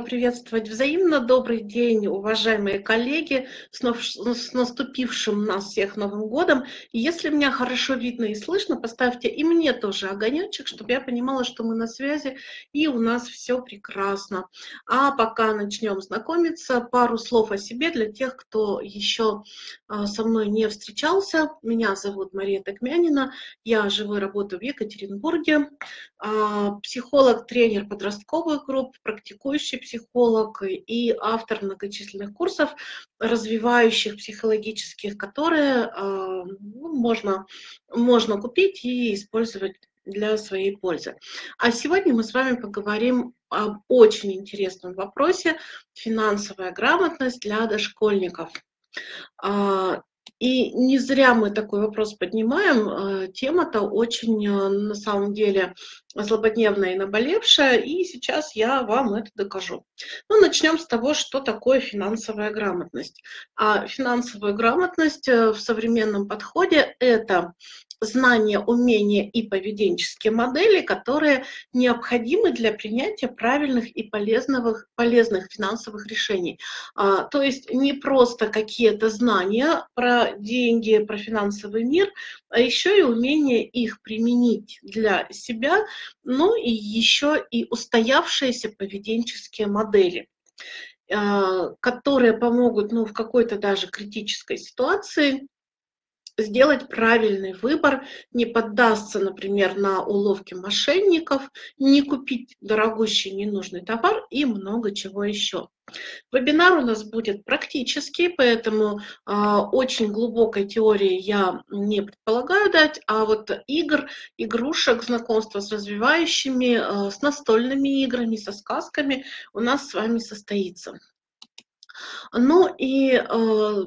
приветствовать взаимно. Добрый день, уважаемые коллеги, с, наступившим нас всех Новым годом. Если меня хорошо видно и слышно, поставьте и мне тоже огонечек, чтобы я понимала, что мы на связи и у нас все прекрасно. А пока начнем знакомиться, пару слов о себе для тех, кто еще а, со мной не встречался. Меня зовут Мария Токмянина, я живу и работаю в Екатеринбурге, а, психолог, тренер подростковых групп, практикующий психолог и автор многочисленных курсов, развивающих психологических, которые э, ну, можно, можно купить и использовать для своей пользы. А сегодня мы с вами поговорим об очень интересном вопросе финансовая грамотность для дошкольников. И не зря мы такой вопрос поднимаем. Э, тема-то очень, э, на самом деле, злободневная и наболевшая, и сейчас я вам это докажу. Ну, начнем с того, что такое финансовая грамотность. А финансовая грамотность э, в современном подходе – это знания, умения и поведенческие модели, которые необходимы для принятия правильных и полезных, полезных финансовых решений. А, то есть не просто какие-то знания про деньги, про финансовый мир, а еще и умение их применить для себя, ну и еще и устоявшиеся поведенческие модели а, которые помогут ну, в какой-то даже критической ситуации сделать правильный выбор, не поддастся, например, на уловки мошенников, не купить дорогущий ненужный товар и много чего еще. Вебинар у нас будет практический, поэтому э, очень глубокой теории я не предполагаю дать, а вот игр, игрушек, знакомства с развивающими, э, с настольными играми, со сказками у нас с вами состоится. Ну и э,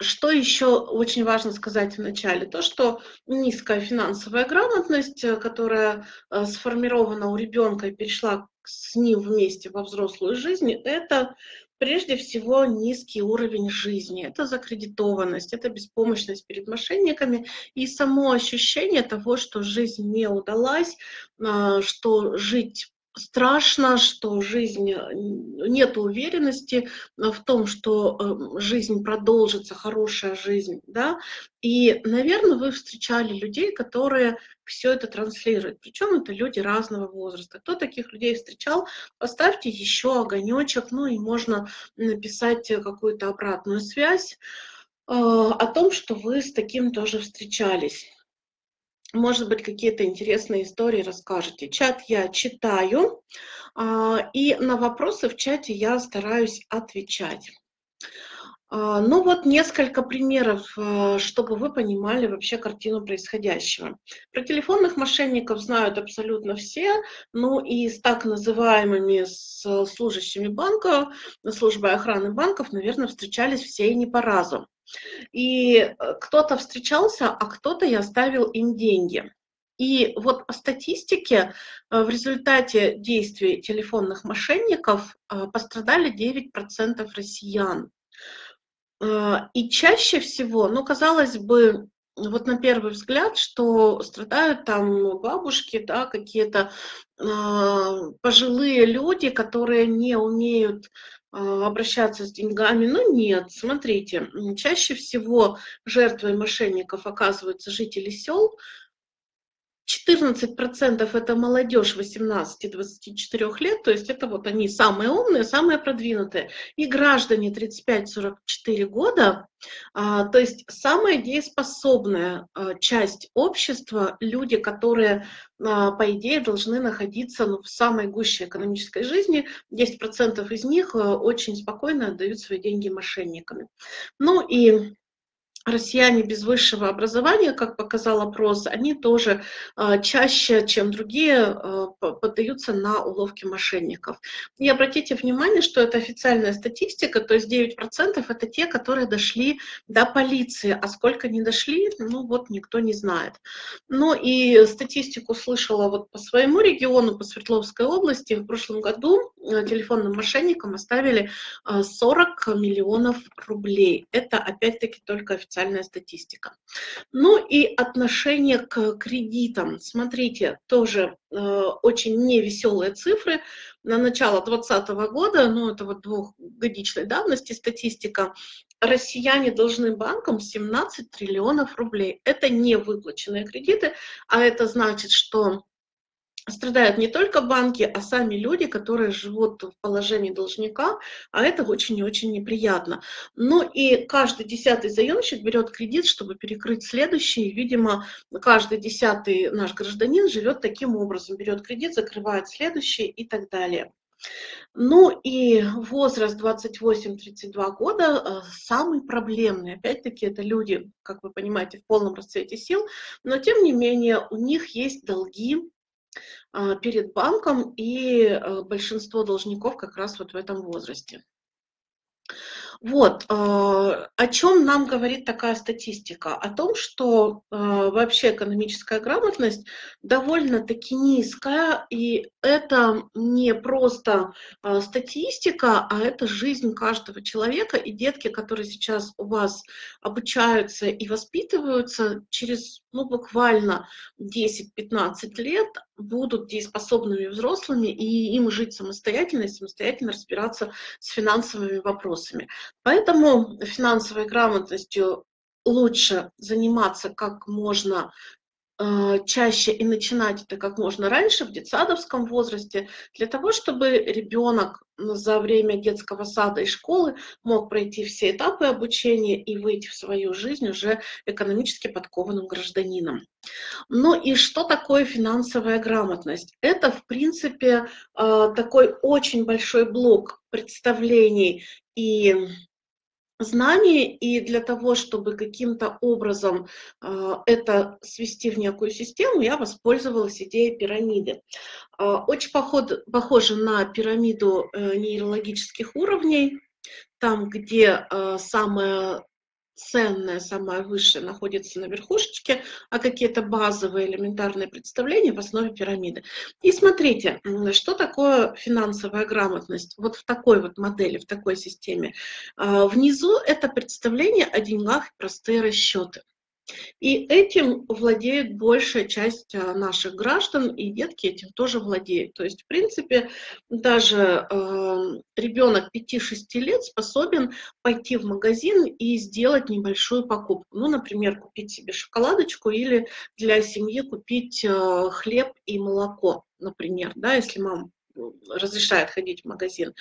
что еще очень важно сказать в начале? То, что низкая финансовая грамотность, э, которая э, сформирована у ребенка и перешла с ним вместе во взрослую жизнь, это прежде всего низкий уровень жизни, это закредитованность, это беспомощность перед мошенниками и само ощущение того, что жизнь не удалась, а, что жить страшно, что жизнь, э, нет уверенности в том, что эм, жизнь продолжится, хорошая жизнь, да, и, наверное, вы встречали людей, которые все это транслируют, причем это люди разного возраста. Кто таких людей встречал, поставьте еще огонечек, ну и можно написать какую-то обратную связь э, о том, что вы с таким тоже встречались может быть, какие-то интересные истории расскажете. Чат я читаю, а, и на вопросы в чате я стараюсь отвечать. А, ну вот несколько примеров, а, чтобы вы понимали вообще картину происходящего. Про телефонных мошенников знают абсолютно все, ну и с так называемыми служащими банка, службой охраны банков, наверное, встречались все и не по разу. И э, кто-то встречался, а кто-то и оставил им деньги. И вот по статистике э, в результате действий телефонных мошенников э, пострадали 9% россиян. И чаще всего, ну, казалось бы, вот на первый взгляд, что страдают там бабушки, да, какие-то э, пожилые люди, которые не умеют а, обращаться с деньгами. Ну нет, смотрите, чаще всего жертвой мошенников оказываются жители сел, 14% это молодежь 18-24 лет, то есть это вот они самые умные, самые продвинутые. И граждане 35-44 года, а, то есть самая дееспособная а, часть общества, люди, которые, а, по идее, должны находиться ну, в самой гуще экономической жизни, 10% из них очень спокойно отдают свои деньги мошенникам. Ну и россияне без высшего образования, как показал опрос, они тоже э, чаще, чем другие, э, поддаются на уловки мошенников. И обратите внимание, что это официальная статистика, то есть 9% это те, которые дошли до полиции, а сколько не дошли, ну вот никто не знает. Ну и статистику слышала вот по своему региону, по Свердловской области, в прошлом году э, телефонным мошенникам оставили 40 миллионов рублей. Это опять-таки только официально официальная статистика. Ну и отношение к кредитам. Смотрите, тоже э, очень невеселые цифры. На начало 2020 года, ну это вот двухгодичной давности статистика, россияне должны банкам 17 триллионов рублей. Это не выплаченные кредиты, а это значит, что страдают не только банки, а сами люди, которые живут в положении должника, а это очень и очень неприятно. Ну и каждый десятый заемщик берет кредит, чтобы перекрыть следующий. Видимо, каждый десятый наш гражданин живет таким образом, берет кредит, закрывает следующий и так далее. Ну и возраст 28-32 года э, самый проблемный. Опять-таки это люди, как вы понимаете, в полном расцвете сил, но тем не менее у них есть долги перед банком, и э, большинство должников как раз вот в этом возрасте. Вот, а, о чем нам говорит такая статистика? О том, что а, вообще экономическая грамотность довольно-таки низкая, и это не просто а, статистика, а это жизнь каждого человека, и детки, которые сейчас у вас обучаются и воспитываются, через ну, буквально 10-15 лет будут дееспособными взрослыми, и им жить самостоятельно, и самостоятельно разбираться с финансовыми вопросами. Поэтому финансовой грамотностью лучше заниматься как можно чаще и начинать это как можно раньше, в детсадовском возрасте, для того, чтобы ребенок за время детского сада и школы мог пройти все этапы обучения и выйти в свою жизнь уже экономически подкованным гражданином. Ну и что такое финансовая грамотность? Это, в принципе, э, такой очень большой блок представлений и знаний, и для того, чтобы каким-то образом э, это свести в некую систему, я воспользовалась идеей пирамиды. Э, очень поход, похоже на пирамиду э, нейрологических уровней, там, где э, самое ценное, самое высшее находится на верхушечке, а какие-то базовые элементарные представления в основе пирамиды. И смотрите, что такое финансовая грамотность вот в такой вот модели, в такой системе. А, внизу это представление о деньгах и простые расчеты. И этим владеет большая часть а, наших граждан, и детки этим тоже владеют. То есть, в принципе, даже э, ребенок 5-6 лет способен пойти в магазин и сделать небольшую покупку. Ну, например, купить себе шоколадочку или для семьи купить э, хлеб и молоко, например, да, если мама разрешает ходить в магазин.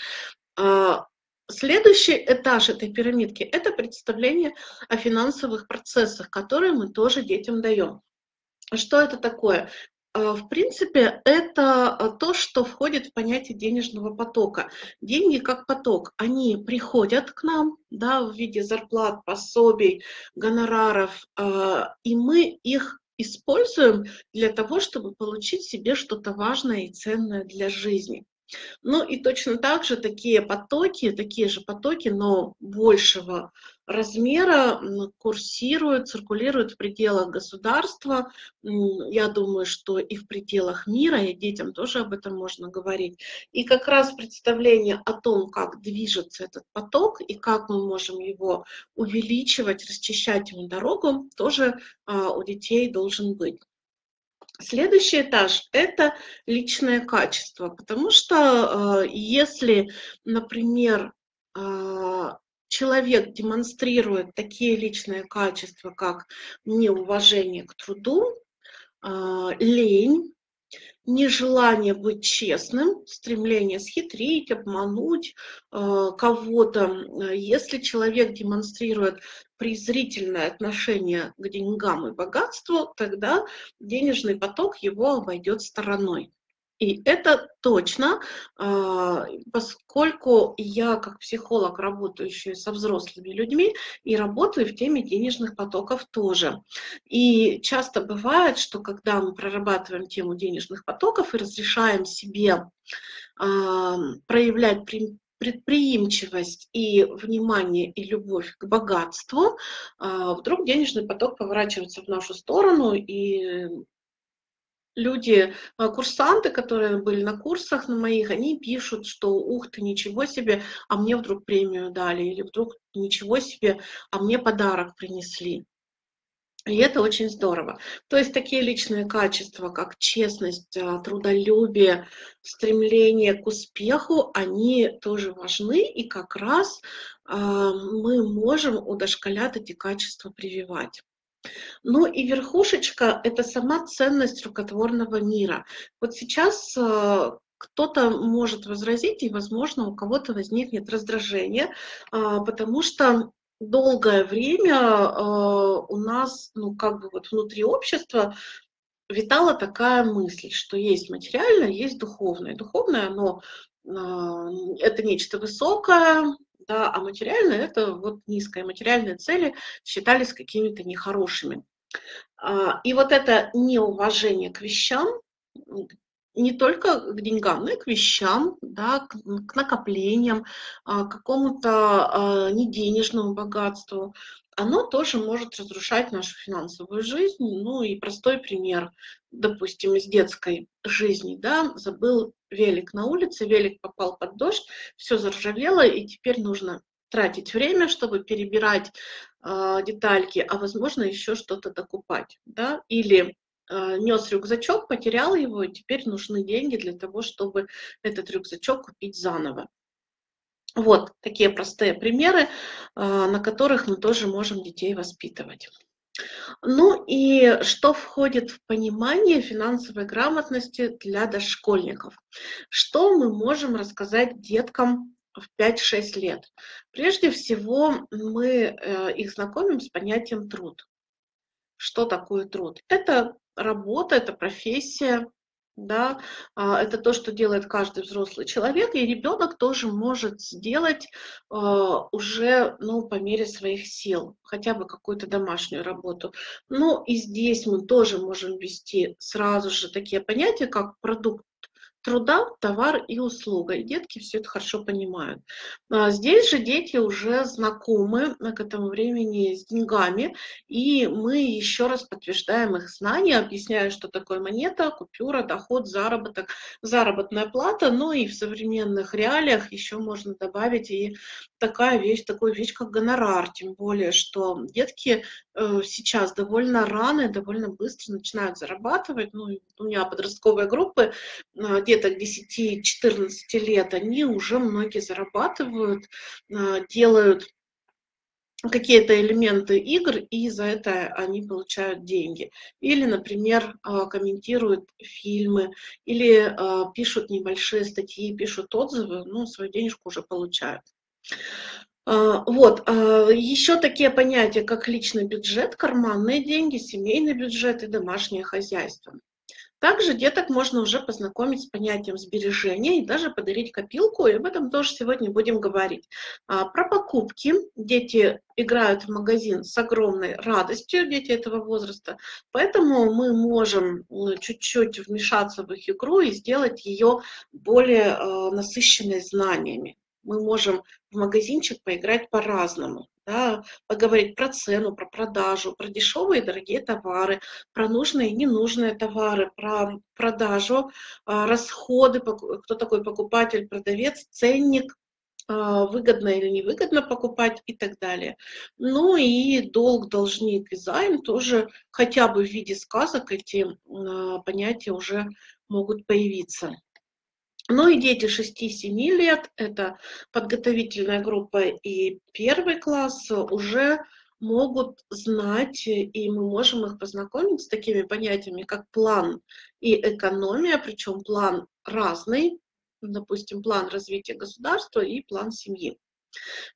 Следующий этаж этой пирамидки – это представление о финансовых процессах, которые мы тоже детям даем. Что это такое? А, в принципе, это а, то, что входит в понятие денежного потока. Деньги как поток, они приходят к нам да, в виде зарплат, пособий, гонораров, а, и мы их используем для того, чтобы получить себе что-то важное и ценное для жизни. Ну и точно так же такие потоки, такие же потоки, но большего размера курсируют, циркулируют в пределах государства. Я думаю, что и в пределах мира, и детям тоже об этом можно говорить. И как раз представление о том, как движется этот поток и как мы можем его увеличивать, расчищать ему дорогу, тоже а, у детей должен быть. Следующий этаж – это личное качество, потому что э, если, например, э, человек демонстрирует такие личные качества, как неуважение к труду, э, лень, нежелание быть честным, стремление схитрить, обмануть кого-то. Если человек демонстрирует презрительное отношение к деньгам и богатству, тогда денежный поток его обойдет стороной. И это точно, а, поскольку я как психолог, работающий со взрослыми людьми, и работаю в теме денежных потоков тоже. И часто бывает, что когда мы прорабатываем тему денежных потоков и разрешаем себе а, проявлять предприимчивость и внимание и любовь к богатству, а, вдруг денежный поток поворачивается в нашу сторону, и люди, а, курсанты, которые были на курсах на моих, они пишут, что ух ты, ничего себе, а мне вдруг премию дали, или вдруг ничего себе, а мне подарок принесли. И это очень здорово. То есть такие личные качества, как честность, а, трудолюбие, стремление к успеху, они тоже важны, и как раз а, мы можем у дошколят эти качества прививать. Ну и верхушечка – это сама ценность рукотворного мира. Вот сейчас э, кто-то может возразить, и, возможно, у кого-то возникнет раздражение, потому что долгое время э, у нас, ну, как бы вот внутри общества витала такая мысль, что есть материальное, есть духовное. Духовное, оно а, это нечто высокое, да, а материальное это вот низкое. Материальные цели считались какими-то нехорошими. А, и вот это неуважение к вещам, не только к деньгам, но и к вещам, да, к, к накоплениям, а, к какому-то а, неденежному богатству, оно тоже может разрушать нашу финансовую жизнь. Ну и простой пример, допустим, из детской жизни, да, забыл велик на улице, велик попал под дождь, все заржавело, и теперь нужно тратить время, чтобы перебирать э, детальки, а возможно еще что-то докупать, да, или нес рюкзачок, потерял его, и теперь нужны деньги для того, чтобы этот рюкзачок купить заново. Вот такие простые примеры, а, на которых мы тоже можем детей воспитывать. Ну и что входит в понимание финансовой грамотности для дошкольников? Что мы можем рассказать деткам в 5-6 лет? Прежде всего мы э, их знакомим с понятием труд. Что такое труд? Это работа, это профессия, да, а, это то, что делает каждый взрослый человек, и ребенок тоже может сделать а, уже, ну, по мере своих сил, хотя бы какую-то домашнюю работу. Ну, и здесь мы тоже можем ввести сразу же такие понятия, как продукт труда, товар и услуга. И детки все это хорошо понимают. А здесь же дети уже знакомы к этому времени с деньгами, и мы еще раз подтверждаем их знания, объясняя, что такое монета, купюра, доход, заработок, заработная плата. Ну и в современных реалиях еще можно добавить и такая вещь, такую вещь, как гонорар, тем более, что детки э, сейчас довольно рано и довольно быстро начинают зарабатывать. Ну, у меня подростковые группы, э, деток 10-14 лет, они уже многие зарабатывают, э, делают какие-то элементы игр, и за это они получают деньги. Или, например, комментируют фильмы, или пишут небольшие статьи, пишут отзывы, ну, свою денежку уже получают. А, вот, а, еще такие понятия, как личный бюджет, карманные деньги, семейный бюджет и домашнее хозяйство. Также деток можно уже познакомить с понятием сбережения и даже подарить копилку, и об этом тоже сегодня будем говорить. А, про покупки. Дети играют в магазин с огромной радостью, дети этого возраста, поэтому мы можем чуть-чуть вмешаться в их игру и сделать ее более насыщенной знаниями мы можем в магазинчик поиграть по-разному. Да, поговорить про цену, про продажу, про дешевые и дорогие товары, про нужные и ненужные товары, про продажу, а, расходы, кто такой покупатель, продавец, ценник, а, выгодно или невыгодно покупать и так далее. Ну и долг, должник и займ тоже хотя бы в виде сказок эти а, понятия уже могут появиться. Ну и дети 6-7 лет, это подготовительная группа и первый класс, уже могут знать, и мы можем их познакомить с такими понятиями, как план и экономия, причем план разный, допустим, план развития государства и план семьи.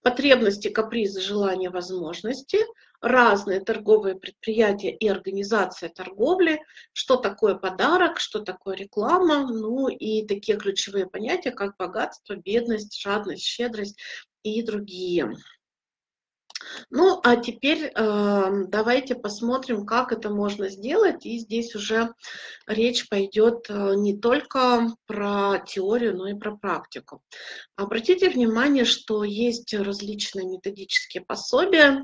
Потребности, капризы, желания, возможности, разные торговые предприятия и организация торговли, что такое подарок, что такое реклама, ну и такие ключевые понятия, как богатство, бедность, жадность, щедрость и другие. Ну, а теперь э, давайте посмотрим, как это можно сделать. И здесь уже речь пойдет э, не только про теорию, но и про практику. Обратите внимание, что есть различные методические пособия,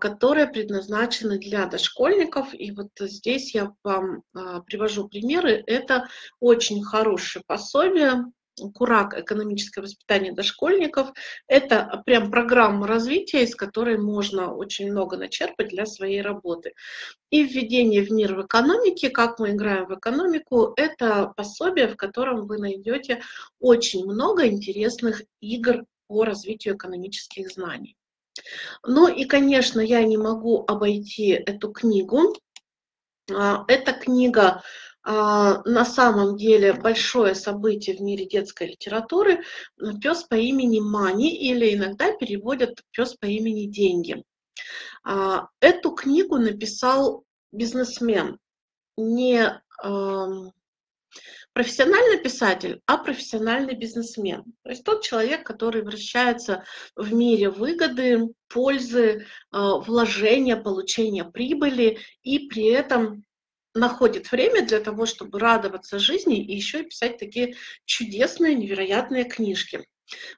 которые предназначены для дошкольников. И вот здесь я вам а, привожу примеры. Это очень хорошее пособие Курак «Экономическое воспитание дошкольников» – это прям программа развития, из которой можно очень много начерпать для своей работы. И введение в мир в экономике, как мы играем в экономику, это пособие, в котором вы найдете очень много интересных игр по развитию экономических знаний. Ну и, конечно, я не могу обойти эту книгу. А, эта книга а, на самом деле большое событие в мире детской литературы пес по имени Мани или иногда переводят пес по имени Деньги. А, эту книгу написал бизнесмен, не профессиональный писатель, а профессиональный бизнесмен. То есть тот человек, который вращается в мире выгоды, пользы, а, вложения, получения прибыли и при этом находит время для того, чтобы радоваться жизни и еще и писать такие чудесные, невероятные книжки.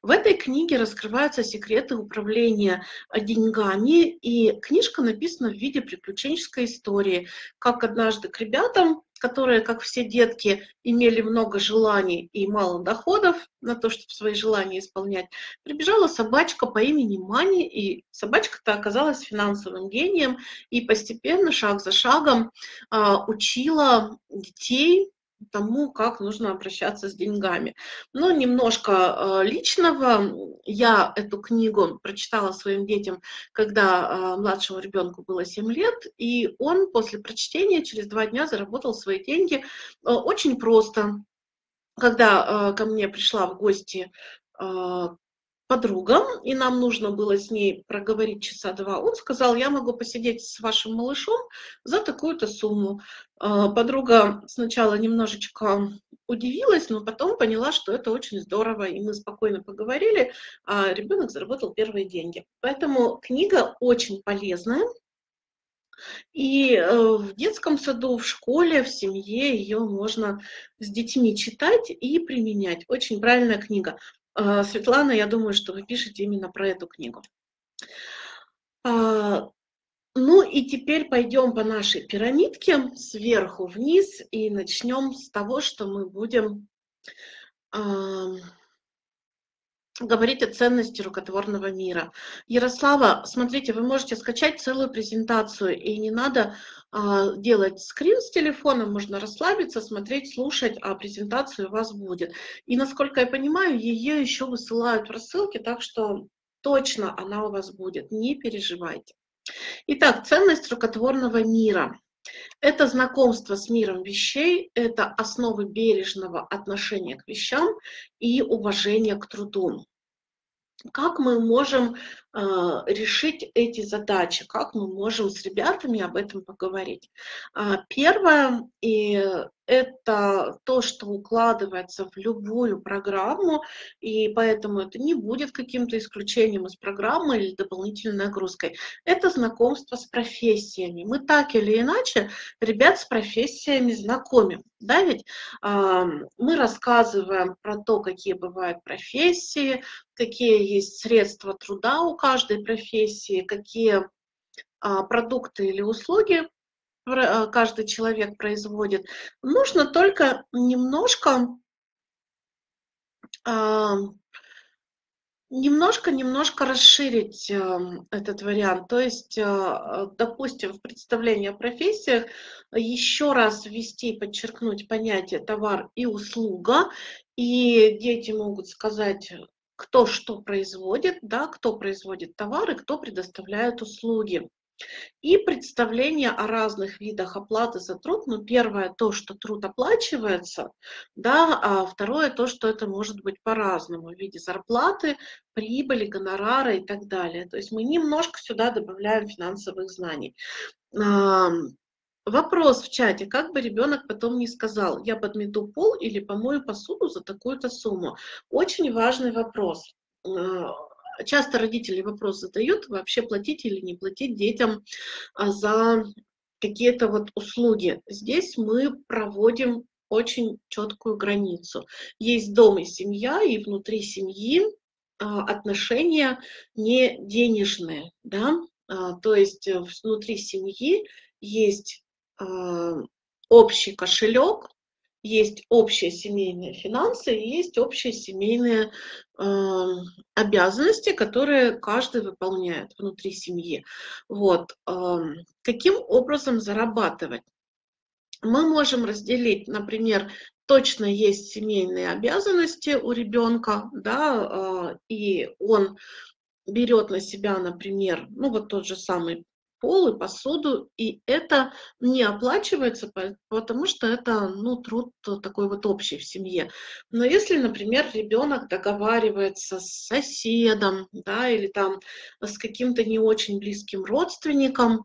В этой книге раскрываются секреты управления э, деньгами, и книжка написана в виде приключенческой истории, как однажды к ребятам, которые, как все детки, имели много желаний и мало доходов на то, чтобы свои желания исполнять, прибежала собачка по имени Мани, и собачка-то оказалась финансовым гением, и постепенно, шаг за шагом, а, учила детей тому, как нужно обращаться с деньгами. Но немножко э, личного. Я эту книгу прочитала своим детям, когда э, младшему ребенку было 7 лет, и он после прочтения через два дня заработал свои деньги э, очень просто. Когда ко мне пришла в гости подруга, и нам нужно было с ней проговорить часа два. Он сказал, я могу посидеть с вашим малышом за такую-то сумму. А, подруга сначала немножечко удивилась, но потом поняла, что это очень здорово, и мы спокойно поговорили, а ребенок заработал первые деньги. Поэтому книга очень полезная, и э, в детском саду, в школе, в семье ее можно с детьми читать и применять. Очень правильная книга. А, Светлана, я думаю, что вы пишете именно про эту книгу. А, ну и теперь пойдем по нашей пирамидке сверху вниз и начнем с того, что мы будем говорить о ценности рукотворного мира. Ярослава, смотрите, вы можете скачать целую презентацию, и не надо а, делать скрин с телефона, можно расслабиться, смотреть, слушать, а презентация у вас будет. И насколько я понимаю, ее еще высылают в рассылке, так что точно она у вас будет, не переживайте. Итак, ценность рукотворного мира. Это знакомство с миром вещей, это основы бережного отношения к вещам и уважения к труду. Как мы можем э, решить эти задачи, как мы можем с ребятами об этом поговорить? Э, первое, и это то, что укладывается в любую программу, и поэтому это не будет каким-то исключением из программы или дополнительной нагрузкой. Это знакомство с профессиями. Мы так или иначе ребят с профессиями знакомим. Да, ведь э, мы рассказываем про то, какие бывают профессии, какие есть средства труда у каждой профессии, какие э, продукты или услуги каждый человек производит. Нужно только немножко немножко-немножко расширить эм, этот вариант. То есть, э, допустим, в представлении о профессиях еще раз ввести, подчеркнуть понятие товар и услуга, и дети могут сказать, кто что производит, да, кто производит товары, кто предоставляет услуги и представление о разных видах оплаты за труд. Ну, первое то, что труд оплачивается, да, а второе то, что это может быть по-разному в виде зарплаты, прибыли, гонорара и так далее. То есть мы немножко сюда добавляем финансовых знаний. Вопрос в чате, как бы ребенок потом не сказал, я подмету пол или помою посуду за такую-то сумму. Очень важный вопрос а, часто родители вопрос задают, вообще платить или не платить детям а, за какие-то вот услуги. Здесь мы проводим очень четкую границу. Есть дом и семья, и внутри семьи а, отношения не денежные, да, А, то есть э, внутри семьи есть общий кошелек, есть общие семейные финансы есть общие семейные э, обязанности, которые каждый выполняет внутри семьи. Вот. Э, каким образом зарабатывать? Мы можем разделить, например, точно есть семейные обязанности у ребенка, да, э, и он берет на себя, например, ну вот тот же самый пол и посуду, и это не оплачивается, потому что это ну, труд такой вот общий в семье. Но если, например, ребенок договаривается с соседом, да, или там с каким-то не очень близким родственником,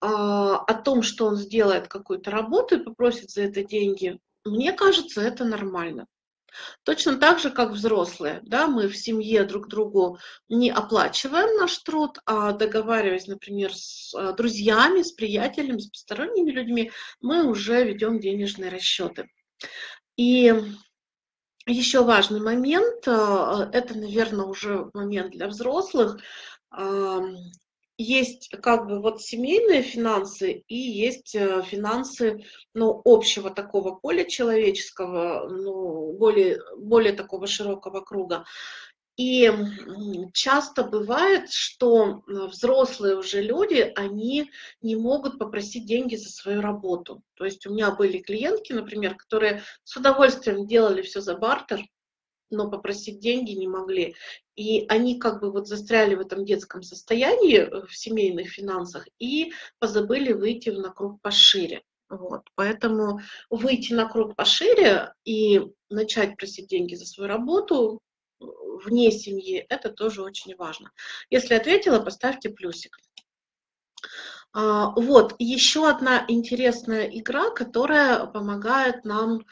а, о том, что он сделает какую-то работу и попросит за это деньги, мне кажется, это нормально. Точно так же, как взрослые, да, мы в семье друг другу не оплачиваем наш труд, а договариваясь, например, с а, друзьями, с приятелями, с посторонними людьми, мы уже ведем денежные расчеты. И еще важный момент, а, это, наверное, уже момент для взрослых, есть как бы вот семейные финансы и есть э, финансы ну, общего такого поля человеческого, ну, более, более такого широкого круга. И часто бывает, что взрослые уже люди, они не могут попросить деньги за свою работу. То есть у меня были клиентки, например, которые с удовольствием делали все за бартер, но попросить деньги не могли. И они как бы вот застряли в этом детском состоянии, э, в семейных финансах, и позабыли выйти на круг пошире. Вот. Поэтому выйти на круг пошире и начать просить деньги за свою работу э, вне семьи, это тоже очень важно. Если ответила, поставьте плюсик. А, вот, еще одна интересная игра, которая помогает нам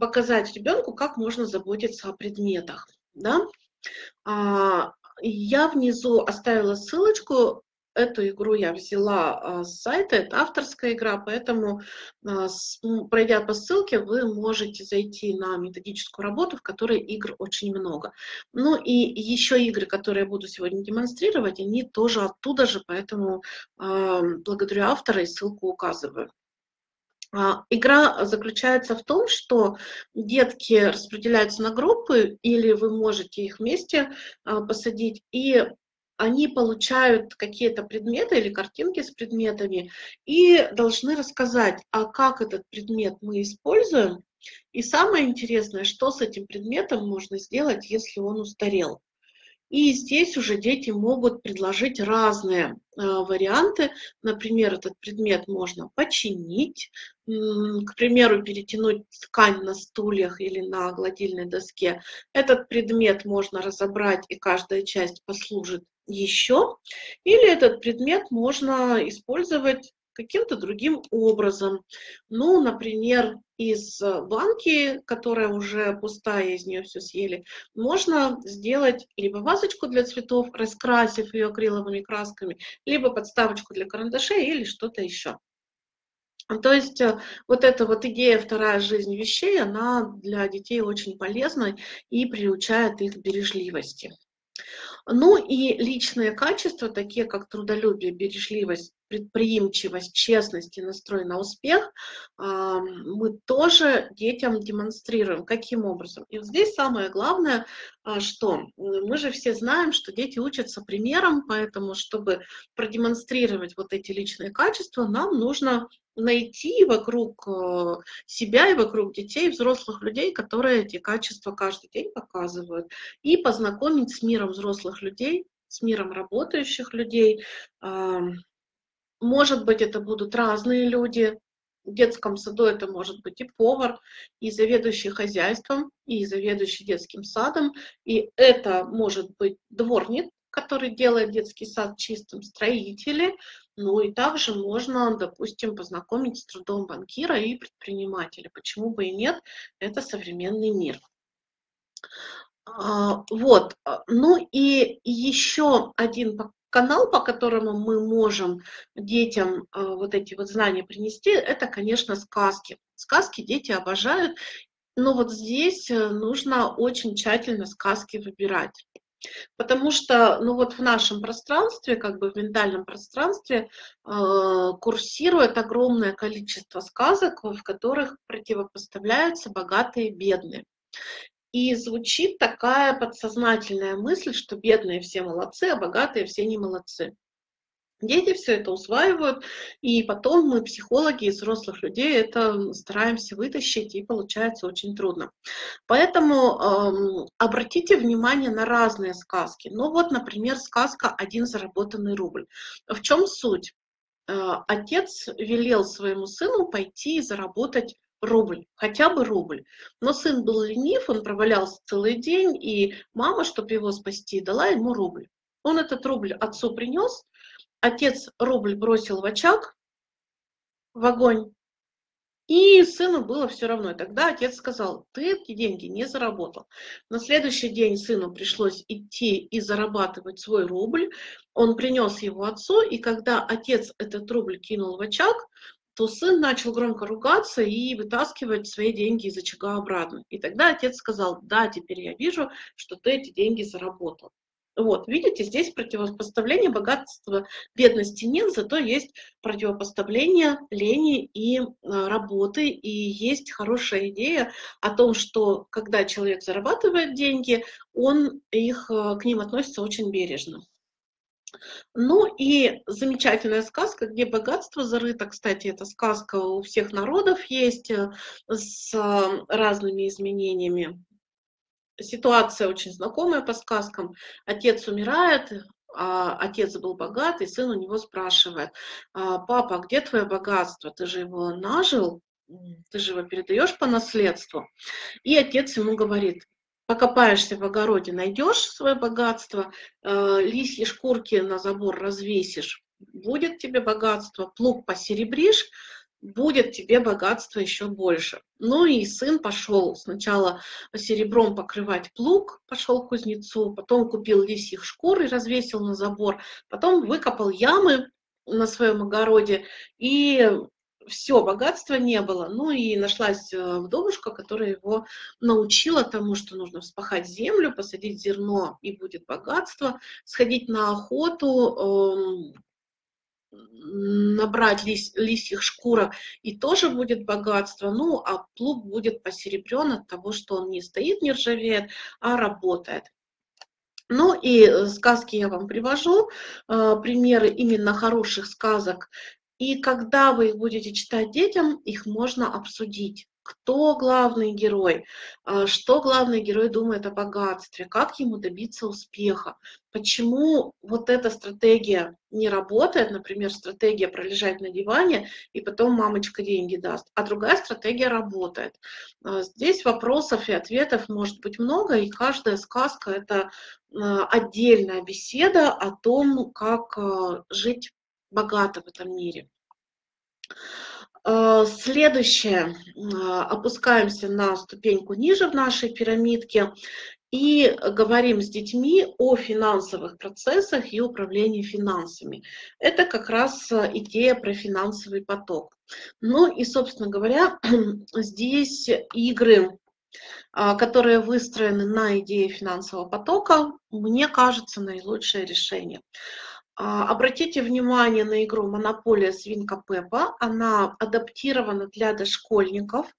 показать ребенку, как можно заботиться о предметах. Да? А, я внизу оставила ссылочку. Эту игру я взяла а, с сайта, это авторская игра, поэтому, пройдя по ссылке, вы можете зайти на методическую работу, в которой игр очень много. Ну и еще игры, которые я буду сегодня демонстрировать, они тоже оттуда же, поэтому благодарю автора и ссылку указываю. А, игра заключается в том, что детки распределяются на группы, или вы можете их вместе а, посадить, и они получают какие-то предметы или картинки с предметами и должны рассказать, а как этот предмет мы используем, и самое интересное, что с этим предметом можно сделать, если он устарел. И здесь уже дети могут предложить разные э, варианты. Например, этот предмет можно починить, к примеру, перетянуть ткань на стульях или на гладильной доске. Этот предмет можно разобрать, и каждая часть послужит еще. Или этот предмет можно использовать каким-то другим образом. Ну, например, из банки, которая уже пустая, из нее все съели, можно сделать либо вазочку для цветов, раскрасив ее акриловыми красками, либо подставочку для карандашей или что-то еще. То есть э, вот эта вот идея «вторая жизнь вещей», она для детей очень полезна и приучает их бережливости. Ну и личные качества, такие как трудолюбие, бережливость, предприимчивость, честность и настрой на успех, мы тоже детям демонстрируем. Каким образом? И вот здесь самое главное, а, что мы же все знаем, что дети учатся примером, поэтому, чтобы продемонстрировать вот эти личные качества, нам нужно найти вокруг э, себя и вокруг детей, взрослых людей, которые эти качества каждый день показывают, и познакомить с миром взрослых людей, с миром работающих людей. Может быть, это будут разные люди. В детском саду это может быть и повар, и заведующий хозяйством, и заведующий детским садом. И это может быть дворник, который делает детский сад чистым, строители, ну и также можно, допустим, познакомить с трудом банкира и предпринимателя. Почему бы и нет? Это современный мир. А, вот. Ну и еще один канал, по которому мы можем детям а, вот эти вот знания принести, это, конечно, сказки. Сказки дети обожают, но вот здесь э, нужно очень тщательно сказки выбирать. Потому что, ну вот в нашем пространстве, как бы в ментальном пространстве, э, курсирует огромное количество сказок, в которых противопоставляются богатые и бедные. И звучит такая подсознательная мысль, что бедные все молодцы, а богатые все не молодцы. Дети все это усваивают, и потом мы, психологи из взрослых людей, это стараемся вытащить, и получается очень трудно. Поэтому эм, обратите внимание на разные сказки. Ну вот, например, сказка «Один заработанный рубль». В чем суть? Э, отец велел своему сыну пойти и заработать рубль, хотя бы рубль. Но сын был ленив, он провалялся целый день, и мама, чтобы его спасти, дала ему рубль. Он этот рубль отцу принес, Отец рубль бросил в очаг, в огонь, и сыну было все равно. И тогда отец сказал, ты эти деньги не заработал. На следующий день сыну пришлось идти и зарабатывать свой рубль. Он принес его отцу, и когда отец этот рубль кинул в очаг, то сын начал громко ругаться и вытаскивать свои деньги из очага обратно. И тогда отец сказал, да, теперь я вижу, что ты эти деньги заработал. Вот, видите, здесь противопоставление богатства, бедности нет, зато есть противопоставление лени и а, работы, и есть хорошая идея о том, что когда человек зарабатывает деньги, он их, а, к ним относится очень бережно. Ну и замечательная сказка, где богатство зарыто. Кстати, эта сказка у всех народов есть э, с разными изменениями ситуация очень знакомая по сказкам. Отец умирает, а отец был богат, и сын у него спрашивает, «А, папа, а где твое богатство? Ты же его нажил, ты же его передаешь по наследству. И отец ему говорит, покопаешься в огороде, найдешь свое богатство, э, лисьи шкурки на забор развесишь, будет тебе богатство, плуг посеребришь, будет тебе богатство еще больше. Ну и сын пошел сначала серебром покрывать плуг, пошел к кузнецу, потом купил лисьих шкур и развесил на забор, потом выкопал ямы на своем огороде, и все, богатства не было. Ну и нашлась э, вдовушка, которая его научила тому, что нужно вспахать землю, посадить зерно, и будет богатство, сходить на охоту, эм, набрать лис, лисьих шкурок, и тоже будет богатство. Ну, а плуг будет посеребрен от того, что он не стоит, не ржавеет, а работает. Ну и э, сказки я вам привожу, э, примеры именно хороших сказок. И когда вы их будете читать детям, их можно обсудить кто главный герой, а, что главный герой думает о богатстве, как ему добиться успеха, почему вот эта стратегия не работает, например, стратегия пролежать на диване, и потом мамочка деньги даст, а другая стратегия работает. А, здесь вопросов и ответов может быть много, и каждая сказка – это а, отдельная беседа о том, как жить богато в этом мире. Э, следующее. Э, опускаемся на ступеньку ниже в нашей пирамидке и говорим с детьми о финансовых процессах и управлении финансами. Это как раз э, идея про финансовый поток. Ну и, собственно говоря, здесь игры, которые выстроены на идее финансового потока, мне кажется, наилучшее решение. А, обратите внимание на игру «Монополия свинка Пеппа». Она адаптирована для дошкольников.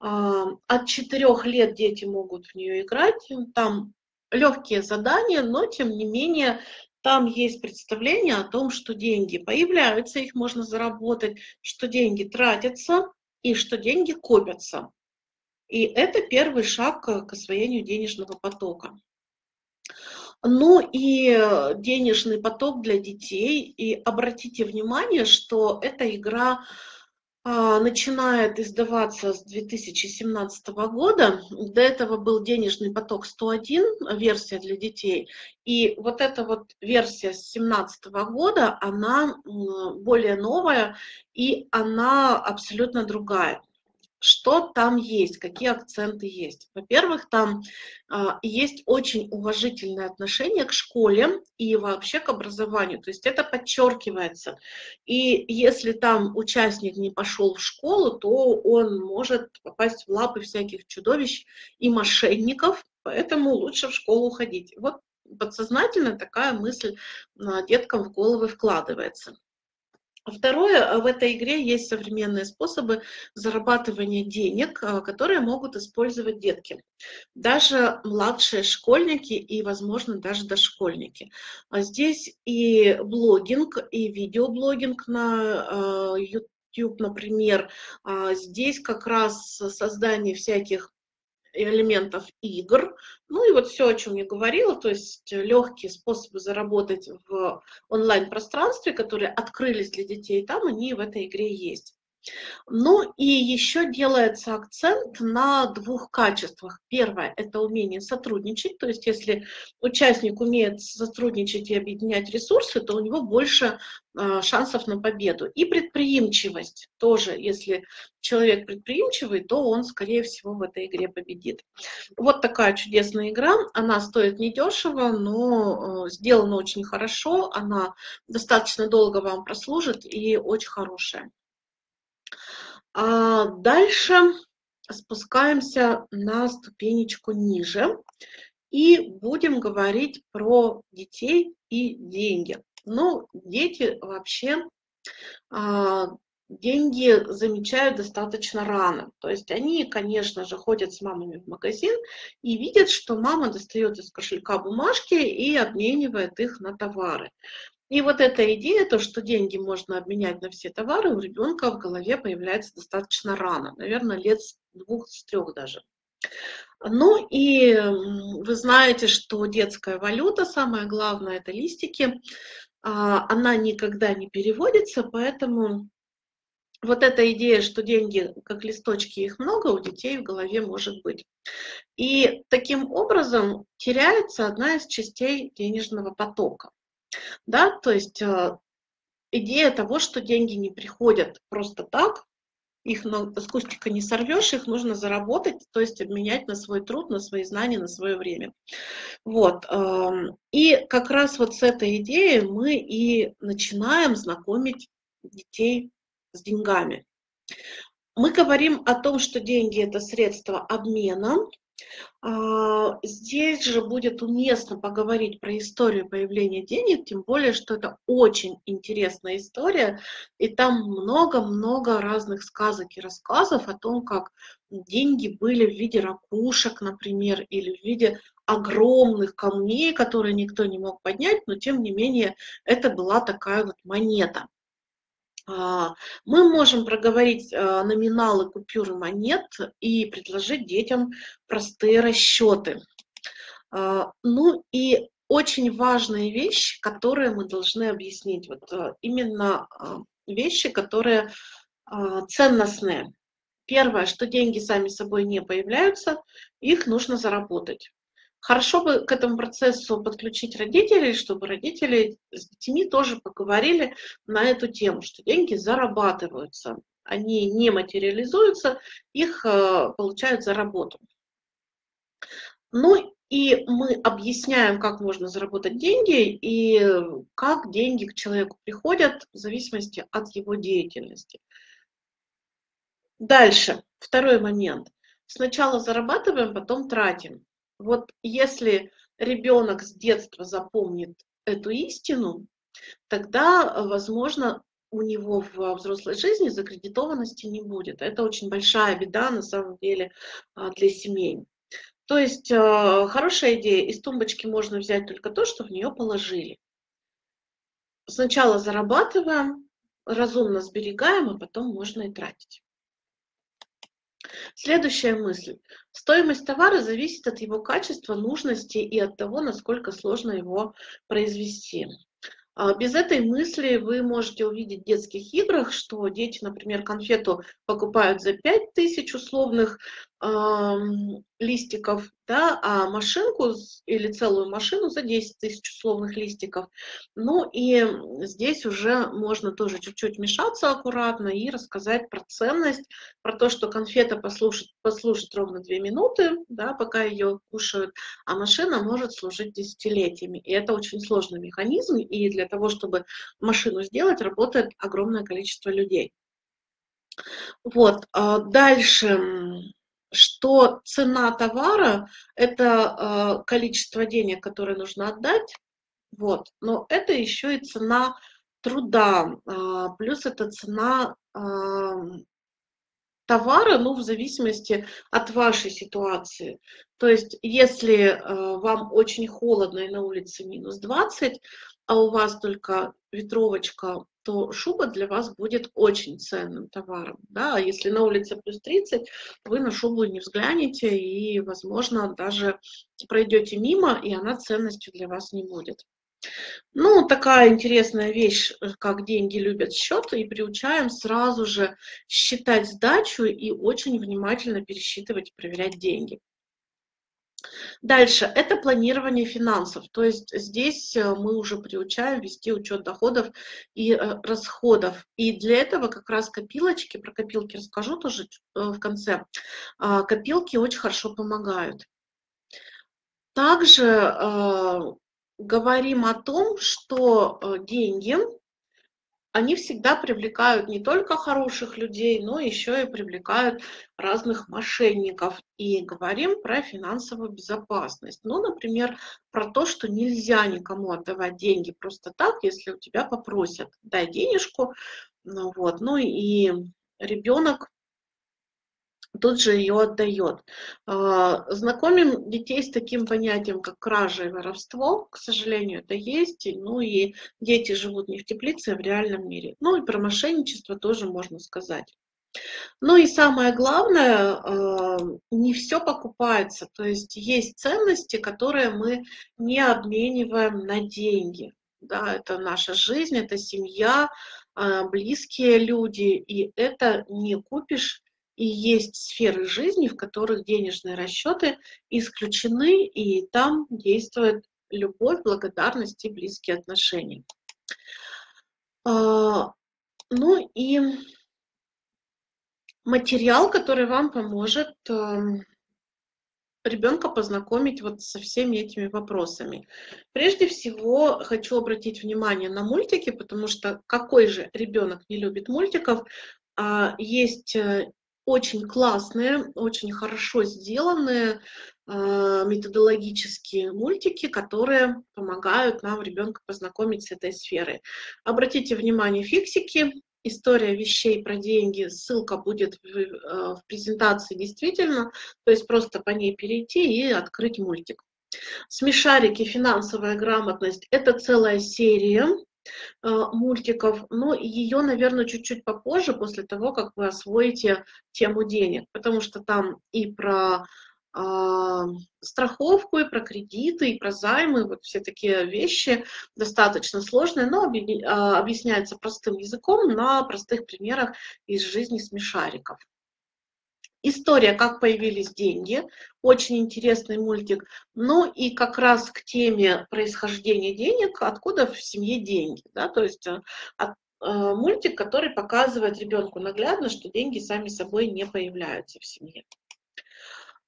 А, от четырех лет дети могут в нее играть. Там легкие задания, но тем не менее там есть представление о том, что деньги появляются, их можно заработать, что деньги тратятся и что деньги копятся. И это первый шаг к освоению денежного потока. Ну и э, денежный поток для детей. И обратите внимание, что эта игра а, начинает издаваться с 2017 года. До этого был денежный поток 101, версия для детей. И вот эта вот версия с 2017 года, она более новая, и она абсолютно другая что там есть, какие акценты есть. Во-первых, там а, есть очень уважительное отношение к школе и вообще к образованию, то есть это подчеркивается. И если там участник не пошел в школу, то он может попасть в лапы всяких чудовищ и мошенников, поэтому лучше в школу ходить. Вот подсознательно такая мысль деткам в головы вкладывается. Второе, э, в этой игре есть современные способы зарабатывания денег, э, которые могут использовать детки. Даже младшие школьники и, возможно, даже дошкольники. А здесь и блогинг, и видеоблогинг на YouTube, э, например. А здесь как раз создание всяких элементов игр. Ну и вот все, о чем я говорила, то есть легкие способы заработать в онлайн-пространстве, которые открылись для детей, там они в этой игре есть. Ну и еще делается акцент на двух качествах. Первое – это умение сотрудничать, то есть если участник умеет сотрудничать и объединять ресурсы, то у него больше э, шансов на победу. И предприимчивость тоже, если человек предприимчивый, то он, скорее всего, в этой игре победит. Вот такая чудесная игра, она стоит недешево, но э, сделана очень хорошо, она достаточно долго вам прослужит и очень хорошая. А дальше спускаемся на ступенечку ниже и будем говорить про детей и деньги. Ну, дети вообще а, деньги замечают достаточно рано. То есть они, конечно же, ходят с мамами в магазин и видят, что мама достает из кошелька бумажки и обменивает их на товары. И вот эта идея, то, что деньги можно обменять на все товары, у ребенка в голове появляется достаточно рано, наверное, лет с двух, с трех даже. Ну и вы знаете, что детская валюта, самое главное, это листики, а, она никогда не переводится, поэтому вот эта идея, что деньги как листочки, их много, у детей в голове может быть. И таким образом теряется одна из частей денежного потока. Да, то есть э, идея того, что деньги не приходят просто так, их с кустика не сорвешь, их нужно заработать, то есть обменять на свой труд, на свои знания, на свое время. Вот. Эм, и как раз вот с этой идеей мы и начинаем знакомить детей с деньгами. Мы говорим о том, что деньги – это средство обмена, здесь же будет уместно поговорить про историю появления денег, тем более, что это очень интересная история, и там много-много разных сказок и рассказов о том, как деньги были в виде ракушек, например, или в виде огромных камней, которые никто не мог поднять, но тем не менее это была такая вот монета. А, мы можем проговорить а, номиналы купюры монет и предложить детям простые расчеты. А, ну и очень важные вещи, которые мы должны объяснить. Вот именно вещи, которые ценностные. Первое, что деньги сами собой не появляются, их нужно заработать. Хорошо бы к этому процессу подключить родителей, чтобы родители с детьми тоже поговорили на эту тему, что деньги зарабатываются, они не материализуются, их э, получают за работу. Ну и мы объясняем, как можно заработать деньги и как деньги к человеку приходят в зависимости от его деятельности. Дальше, второй момент. Сначала зарабатываем, потом тратим. Вот если ребенок с детства запомнит эту истину, тогда, возможно, у него в взрослой жизни закредитованности не будет. Это очень большая беда на самом деле а, для семей. То есть а, хорошая идея, из тумбочки можно взять только то, что в нее положили. Сначала зарабатываем, разумно сберегаем, а потом можно и тратить. Следующая мысль. Стоимость товара зависит от его качества, нужности и от того, насколько сложно его произвести. А, без этой мысли вы можете увидеть в детских играх, что дети, например, конфету покупают за 5000 условных э, листиков, да, а машинку или целую машину за 10 тысяч условных листиков. Ну и здесь уже можно тоже чуть-чуть мешаться аккуратно и рассказать про ценность, про то, что конфета послушает, послужит ровно 2 минуты, да, пока ее кушают, а машина может служить десятилетиями. И это очень сложный механизм, и для того, чтобы машину сделать, работает огромное количество людей. Вот, а дальше что цена товара – это количество денег, которое нужно отдать, вот, но это еще и цена труда, плюс это цена товара, ну, в зависимости от вашей ситуации. То есть, если э, вам очень холодно и на улице минус 20, а у вас только ветровочка, то шуба для вас будет очень ценным товаром. Да? А если на улице плюс 30, вы на шубу не взглянете и, возможно, даже пройдете мимо, и она ценностью для вас не будет. Ну, такая интересная вещь, э, как деньги любят счет, и приучаем сразу же считать сдачу и очень внимательно пересчитывать и проверять деньги. Дальше, это планирование финансов, то есть здесь э, мы уже приучаем вести учет доходов и э, расходов. И для этого как раз копилочки, про копилки расскажу тоже в конце, а, копилки очень хорошо помогают. Также говорим о том, что э, деньги, они всегда привлекают не только хороших людей, но еще и привлекают разных мошенников. И говорим про финансовую безопасность. Ну, например, про то, что нельзя никому отдавать деньги просто так, если у тебя попросят, дай денежку. Ну, вот. ну и ребенок тут же ее отдает. А, знакомим детей с таким понятием, как кража и воровство, к сожалению, это есть, ну и дети живут не в теплице, а в реальном мире. Ну и про мошенничество тоже можно сказать. Ну и самое главное, а, не все покупается, то есть есть ценности, которые мы не обмениваем на деньги. Да, это наша жизнь, это семья, а, близкие люди, и это не купишь и есть сферы жизни, в которых денежные расчеты исключены, и там действует любовь, благодарность и близкие отношения. А, ну и материал, который вам поможет эм, ребенка познакомить вот со всеми этими вопросами. Прежде всего хочу обратить внимание на мультики, потому что какой же ребенок не любит мультиков? А, есть э, очень классные, очень хорошо сделанные э, методологические мультики, которые помогают нам ребенка познакомить с этой сферой. Обратите внимание, фиксики, история вещей про деньги, ссылка будет в, э, в презентации действительно, то есть просто по ней перейти и открыть мультик. Смешарики, финансовая грамотность – это целая серия мультиков, но ее, наверное, чуть-чуть попозже, после того, как вы освоите тему денег, потому что там и про э, страховку, и про кредиты, и про займы, вот все такие вещи достаточно сложные, но а, объясняются простым языком на простых примерах из жизни смешариков. История, как появились деньги, очень интересный мультик. Ну и как раз к теме происхождения денег, откуда в семье деньги. Да? То есть э, от, э, мультик, который показывает ребенку наглядно, что деньги сами собой не появляются в семье.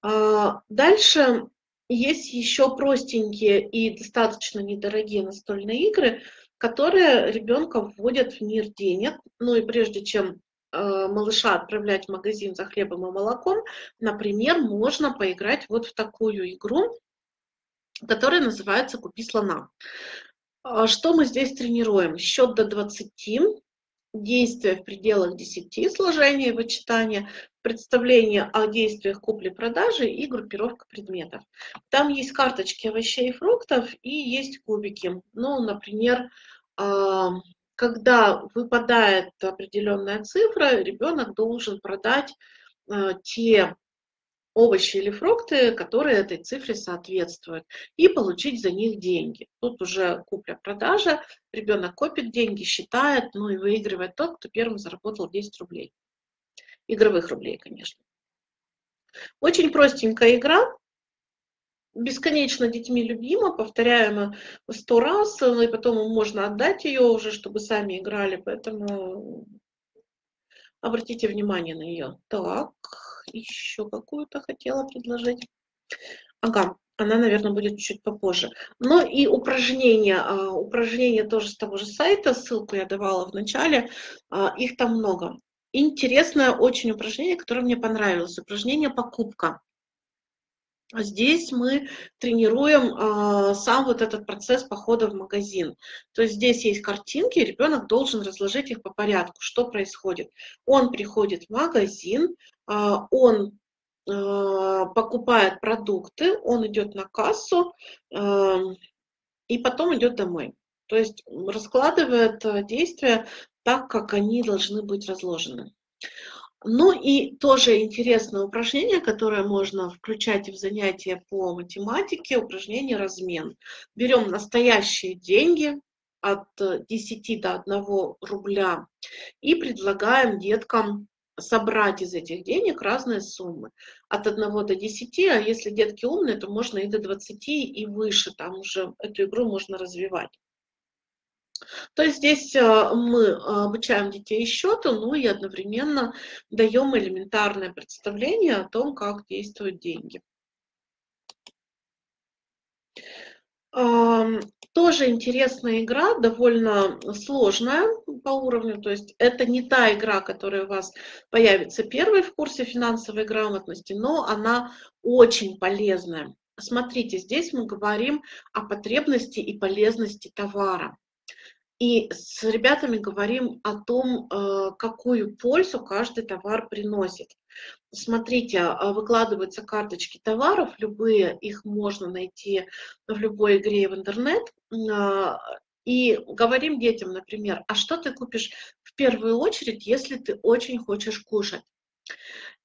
А, дальше есть еще простенькие и достаточно недорогие настольные игры, которые ребенка вводят в мир денег. Ну и прежде чем малыша отправлять в магазин за хлебом и молоком, например, можно поиграть вот в такую игру, которая называется «Купи слона». А что мы здесь тренируем? Счет до 20, действия в пределах 10, сложения и вычитания, представление о действиях купли-продажи и группировка предметов. Там есть карточки овощей и фруктов и есть кубики. Ну, например, когда выпадает определенная цифра, ребенок должен продать э, те овощи или фрукты, которые этой цифре соответствуют, и получить за них деньги. Тут уже купля-продажа, ребенок копит деньги, считает, ну и выигрывает тот, кто первым заработал 10 рублей. Игровых рублей, конечно. Очень простенькая игра, бесконечно детьми любима, повторяема сто раз, и потом можно отдать ее уже, чтобы сами играли, поэтому обратите внимание на ее. Так, еще какую-то хотела предложить. Ага, она, наверное, будет чуть попозже. Но и упражнения, а, упражнения тоже с того же сайта, ссылку я давала в начале, а, их там много. интересное очень упражнение, которое мне понравилось. Упражнение «Покупка». Здесь мы тренируем э, сам вот этот процесс похода в магазин. То есть здесь есть картинки, ребенок должен разложить их по порядку. Что происходит? Он приходит в магазин, э, он э, покупает продукты, он идет на кассу э, и потом идет домой. То есть раскладывает действия так, как они должны быть разложены. Ну и тоже интересное упражнение, которое можно включать в занятия по математике, упражнение размен. Берем настоящие деньги от 10 до 1 рубля и предлагаем деткам собрать из этих денег разные суммы. От 1 до 10, а если детки умные, то можно и до 20 и выше, там уже эту игру можно развивать. То есть здесь э, мы обучаем детей счету, ну и одновременно даем элементарное представление о том, как действуют деньги. Тоже интересная игра, довольно сложная по уровню, то есть это не та игра, которая у вас появится первой в курсе финансовой грамотности, но она очень полезная. Смотрите, здесь мы говорим о потребности и полезности товара. И с ребятами говорим о том, э, какую пользу каждый товар приносит. Смотрите, а, выкладываются карточки товаров, любые, их можно найти в любой игре в интернет. А, и говорим детям, например, а что ты купишь в первую очередь, если ты очень хочешь кушать?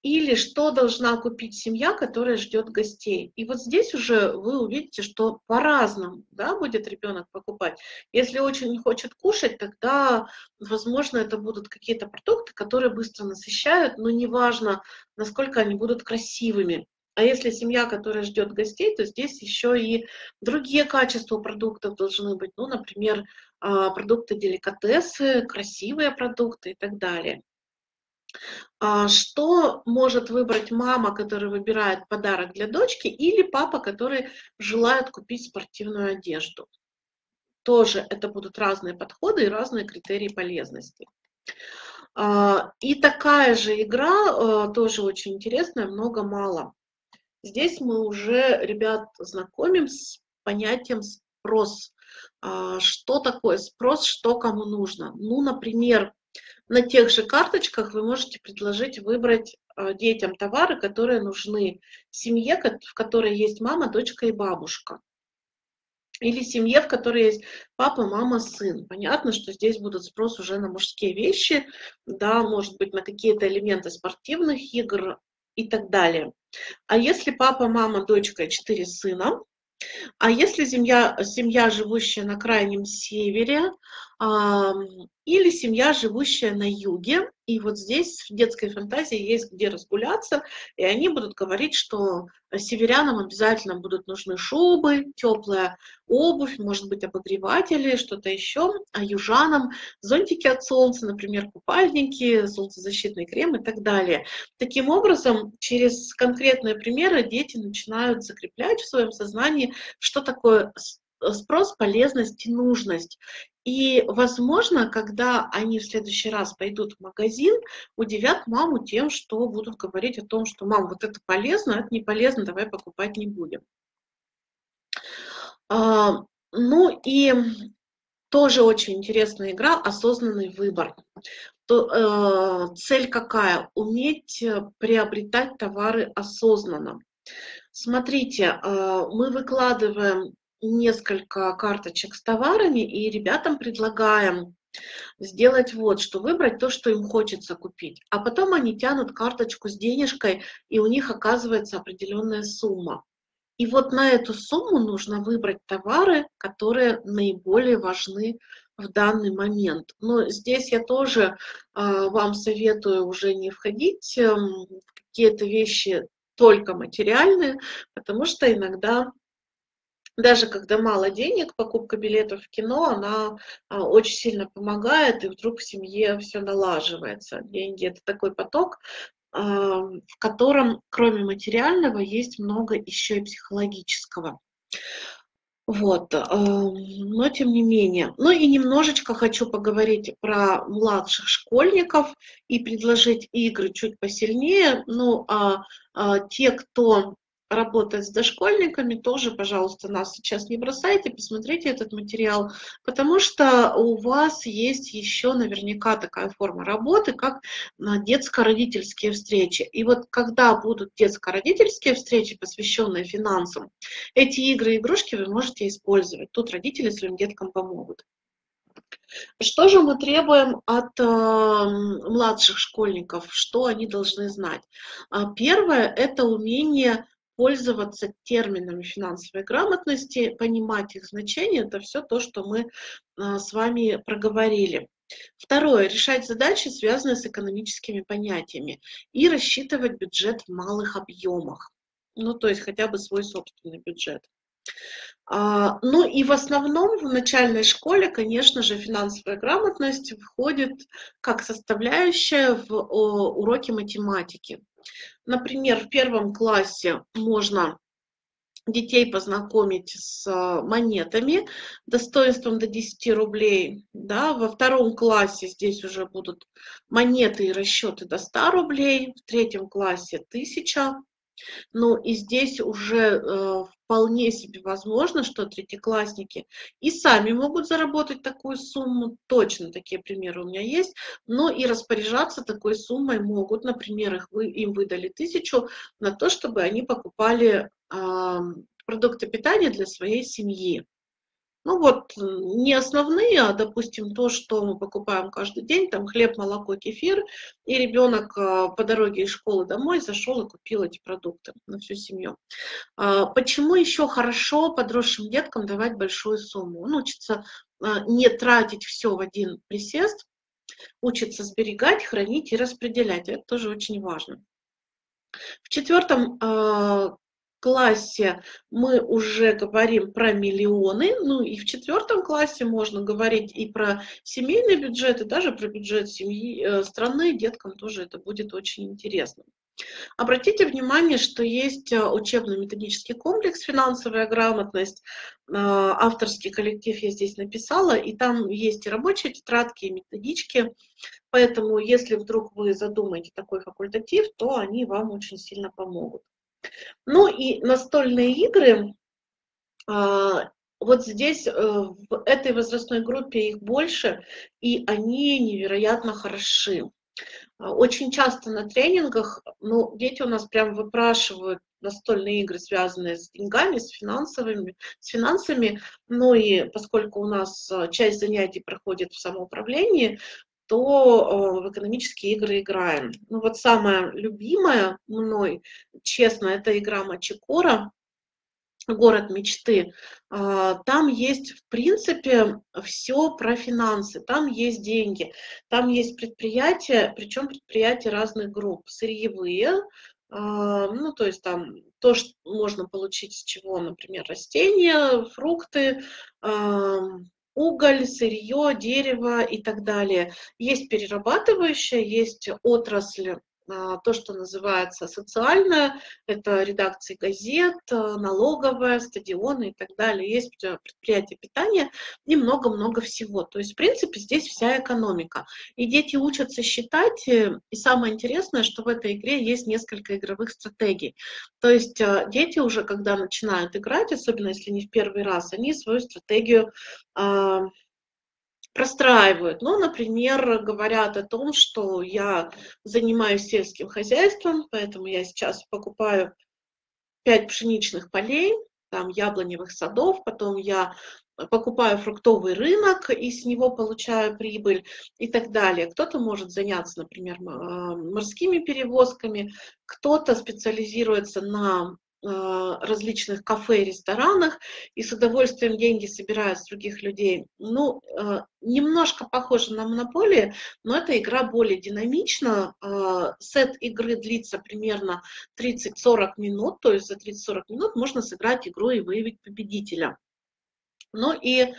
Или что должна купить семья, которая ждет гостей. И вот здесь уже вы увидите, что по-разному да, будет ребенок покупать. Если очень хочет кушать, тогда, возможно, это будут какие-то продукты, которые быстро насыщают, но неважно, насколько они будут красивыми. А если семья, которая ждет гостей, то здесь еще и другие качества продуктов должны быть. Ну, например, а, продукты деликатесы, красивые продукты и так далее. А, что может выбрать мама, которая выбирает подарок для дочки, или папа, который желает купить спортивную одежду? Тоже это будут разные подходы и разные критерии полезности. А, и такая же игра, а, тоже очень интересная, много-мало. Здесь мы уже ребят знакомим с понятием спрос. Что такое спрос, что кому нужно? Ну, например, на тех же карточках вы можете предложить выбрать а, детям товары, которые нужны семье, в которой есть мама, дочка и бабушка. Или семье, в которой есть папа, мама, сын. Понятно, что здесь будут спрос уже на мужские вещи, да, может быть, на какие-то элементы спортивных игр и так далее. А если папа, мама, дочка и четыре сына, а если семья, семья живущая на крайнем севере, или семья, живущая на юге, и вот здесь в детской фантазии есть где разгуляться, и они будут говорить, что северянам обязательно будут нужны шубы, теплая обувь, может быть, обогреватели, что-то еще, а южанам зонтики от солнца, например, купальники, солнцезащитный крем и так далее. Таким образом, через конкретные примеры дети начинают закреплять в своем сознании, что такое спрос, полезность и нужность. И, возможно, когда они в следующий раз пойдут в магазин, удивят маму тем, что будут говорить о том, что, мам, вот это полезно, а это не полезно, давай покупать не будем. А, ну и тоже очень интересная игра «Осознанный выбор». То, э, цель какая? Уметь приобретать товары осознанно. Смотрите, э, мы выкладываем несколько карточек с товарами и ребятам предлагаем сделать вот, что выбрать то, что им хочется купить. А потом они тянут карточку с денежкой, и у них оказывается определенная сумма. И вот на эту сумму нужно выбрать товары, которые наиболее важны в данный момент. Но здесь я тоже э, вам советую уже не входить э, в какие-то вещи только материальные, потому что иногда даже когда мало денег, покупка билетов в кино, она а, очень сильно помогает, и вдруг в семье все налаживается. Деньги – это такой поток, а, в котором кроме материального есть много еще и психологического. Вот, эм, но тем не менее. Ну и немножечко хочу поговорить про младших школьников и предложить игры чуть посильнее. Ну, а, а те, кто работать с дошкольниками, тоже, пожалуйста, нас сейчас не бросайте, посмотрите этот материал, потому что у вас есть еще наверняка такая форма работы, как а, детско-родительские встречи. И вот когда будут детско-родительские встречи, посвященные финансам, эти игры и игрушки вы можете использовать. Тут родители своим деткам помогут. Что же мы требуем от э, младших школьников, что они должны знать? А, первое – это умение пользоваться терминами финансовой грамотности, понимать их значение, это все то, что мы а, с вами проговорили. Второе. Решать задачи, связанные с экономическими понятиями. И рассчитывать бюджет в малых объемах. Ну, то есть хотя бы свой собственный бюджет. А, ну и в основном в начальной школе, конечно же, финансовая грамотность входит как составляющая в уроки математики. Например, в первом классе можно детей познакомить с а, монетами достоинством до 10 рублей. Да? Во втором классе здесь уже будут монеты и расчеты до 100 рублей, в третьем классе 1000 ну и здесь уже э, вполне себе возможно, что третьеклассники и сами могут заработать такую сумму, точно такие примеры у меня есть, но и распоряжаться такой суммой могут, например, их, вы, им выдали тысячу на то, чтобы они покупали э, продукты питания для своей семьи. Ну вот, не основные, а, допустим, то, что мы покупаем каждый день, там хлеб, молоко, кефир, и ребенок а, по дороге из школы домой зашел и купил эти продукты на всю семью. А, почему еще хорошо подросшим деткам давать большую сумму? Он учится не тратить все в один присест, учится сберегать, хранить и распределять. Это тоже очень важно. В четвертом классе мы уже говорим про миллионы, ну и в четвертом классе можно говорить и про семейный бюджет, и даже про бюджет семьи, э, страны, деткам тоже это будет очень интересно. Обратите внимание, что есть э, учебно-методический комплекс «Финансовая грамотность». Э, авторский коллектив я здесь написала, и там есть и рабочие тетрадки, и методички. Поэтому, если вдруг вы задумаете такой факультатив, то они вам очень сильно помогут. Ну и настольные игры, а, вот здесь, э, в этой возрастной группе их больше, и они невероятно хороши. А, очень часто на тренингах, ну, дети у нас прям выпрашивают настольные игры, связанные с деньгами, с финансовыми, с финансами. Ну и поскольку у нас э, часть занятий проходит в самоуправлении, то в экономические игры играем. Ну вот самая любимая мной, честно, это игра Мачикора, город мечты. А, там есть, в принципе, все про финансы. Там есть деньги, там есть предприятия, причем предприятия разных групп. Сырьевые, а, ну, то есть там то, что можно получить с чего, например, растения, фрукты, уголь, сырье, дерево и так далее. Есть перерабатывающая, есть отрасль то, что называется социальное, это редакции газет, а, налоговая, стадионы и так далее. Есть предприятия питания и много-много всего. То есть, в принципе, здесь вся экономика. И дети учатся считать, э, и самое интересное, что в этой игре есть несколько игровых стратегий. То есть а, дети уже, когда начинают играть, особенно если не в первый раз, они свою стратегию простраивают. Ну, например, говорят о том, что я занимаюсь сельским хозяйством, поэтому я сейчас покупаю 5 пшеничных полей, там яблоневых садов, потом я покупаю фруктовый рынок и с него получаю прибыль и так далее. Кто-то может заняться, например, морскими перевозками, кто-то специализируется на а, различных кафе и ресторанах и с удовольствием деньги собирают с других людей. Ну, а, немножко похоже на монополию, но эта игра более динамична. А, сет игры длится примерно 30-40 минут, то есть за 30-40 минут можно сыграть игру и выявить победителя. Ну и